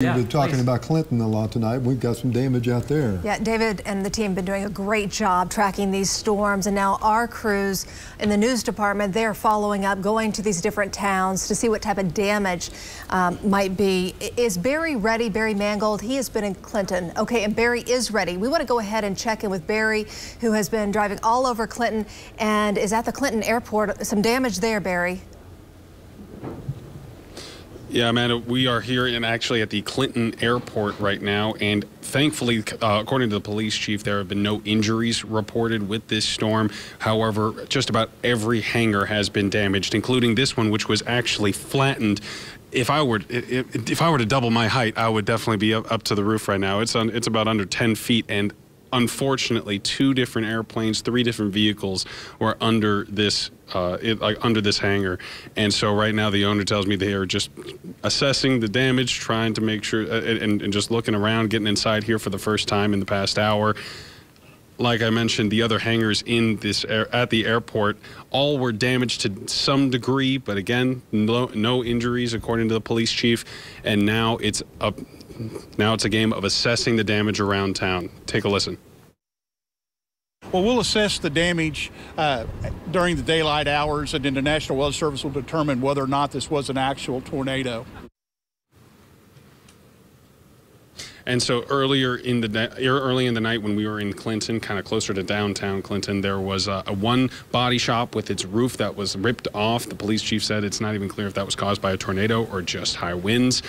Yeah, We've been talking please. about Clinton a lot tonight. We've got some damage out there. Yeah, David and the team have been doing a great job tracking these storms, and now our crews in the news department, they're following up, going to these different towns to see what type of damage um, might be. Is Barry ready? Barry Mangold, he has been in Clinton. Okay, and Barry is ready. We want to go ahead and check in with Barry, who has been driving all over Clinton and is at the Clinton airport. Some damage there, Barry. Yeah, Amanda, we are here and actually at the Clinton airport right now. And thankfully, uh, according to the police chief, there have been no injuries reported with this storm. However, just about every hangar has been damaged, including this one, which was actually flattened. If I were if, I were to double my height, I would definitely be up, up to the roof right now. It's on, it's about under 10 feet, and unfortunately, two different airplanes, three different vehicles were under this uh, it, like under this hangar, and so right now the owner tells me they are just assessing the damage, trying to make sure, uh, and, and just looking around, getting inside here for the first time in the past hour. Like I mentioned, the other hangars in this air, at the airport all were damaged to some degree, but again, no, no injuries according to the police chief. And now it's a now it's a game of assessing the damage around town. Take a listen. Well, we'll assess the damage uh, during the daylight hours, and then the National Weather Service will determine whether or not this was an actual tornado. And so earlier in the early in the night when we were in Clinton, kind of closer to downtown Clinton, there was a, a one body shop with its roof that was ripped off. The police chief said it's not even clear if that was caused by a tornado or just high winds.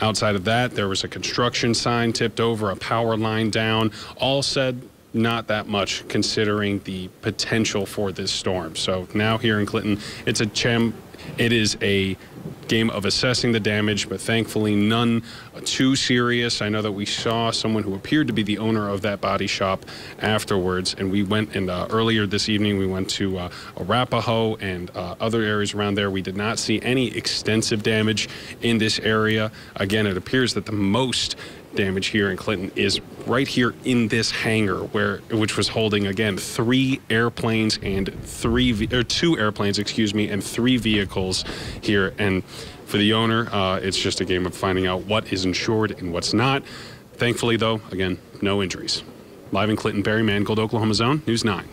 Outside of that, there was a construction sign tipped over, a power line down. All said, not that much considering the potential for this storm. So now here in Clinton, it's a. It is a game of assessing the damage, but thankfully none too serious. I know that we saw someone who appeared to be the owner of that body shop afterwards, and we went and uh, earlier this evening we went to uh, Arapaho and uh, other areas around there. We did not see any extensive damage in this area. Again, it appears that the most damage here in Clinton is right here in this hangar where which was holding again three airplanes and three or two airplanes excuse me and three vehicles here. And for the owner uh, it's just a game of finding out what is insured and what's not. Thankfully though again no injuries. Live in Clinton Barry Mangold Oklahoma's Own News 9